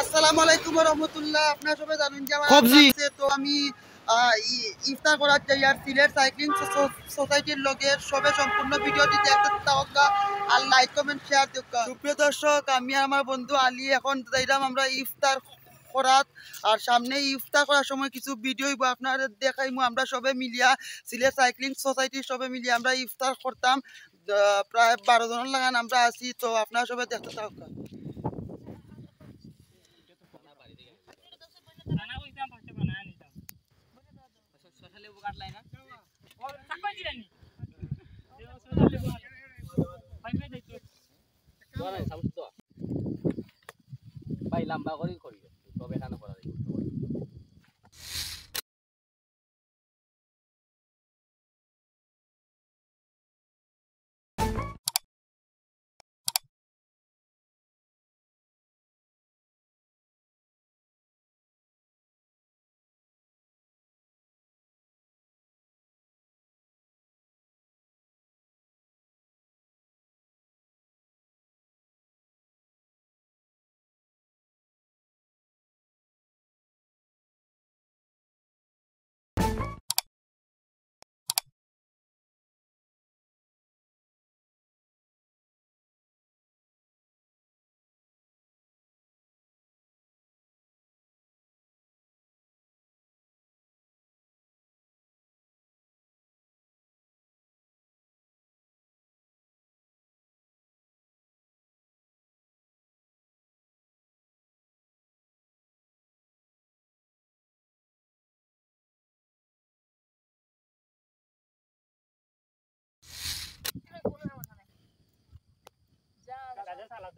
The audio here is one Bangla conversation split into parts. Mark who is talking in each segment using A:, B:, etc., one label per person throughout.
A: আসসালামু আলাইকুম রহমতুল্লাহ। আপনারা সবাই জানেন যে আমার আছে, তো আমি ইফতার করার চাই আর সিলেট সাইক্লিং সোসাইটির লগে সবে সম্পূর্ণ ভিডিওটি দেখতে থাকা আর লাইক কমেন্ট শেয়ার দেখা সুপ্রিয় দর্শক আমি আর আমার বন্ধু আলী এখন যাইলাম আমরা ইফতার করাত আর সামনে ইফতার করার সময় কিছু ভিডিও আপনাদের দেখাইমু। আমরা সবে মিলিয়া সিলেট সাইক্লিং সোসাইটির সবে মিলিয়ে আমরা ইফতার করতাম। প্রায় বারো জনের লাগান আমরা আছি তো আপনারা সবাই দেখতে থাকা
B: ভাই
C: লম্বা করে করি। তবে এখানে করা যায়।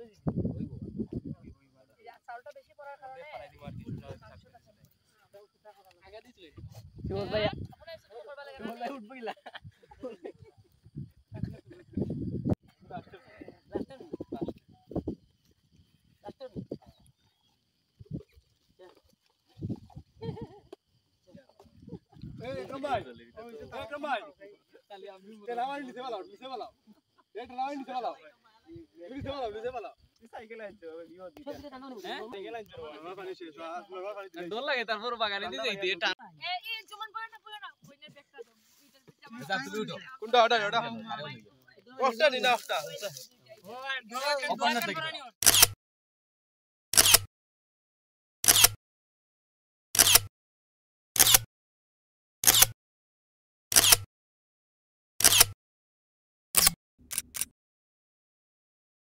B: রাজা সালা তো
C: শিমুল ভাই শিমুল ভাই উঠবো কিলা ডর লাগে তারপর বাগানে দিয়ে
D: কোনটা ওটা ওটা। ওটা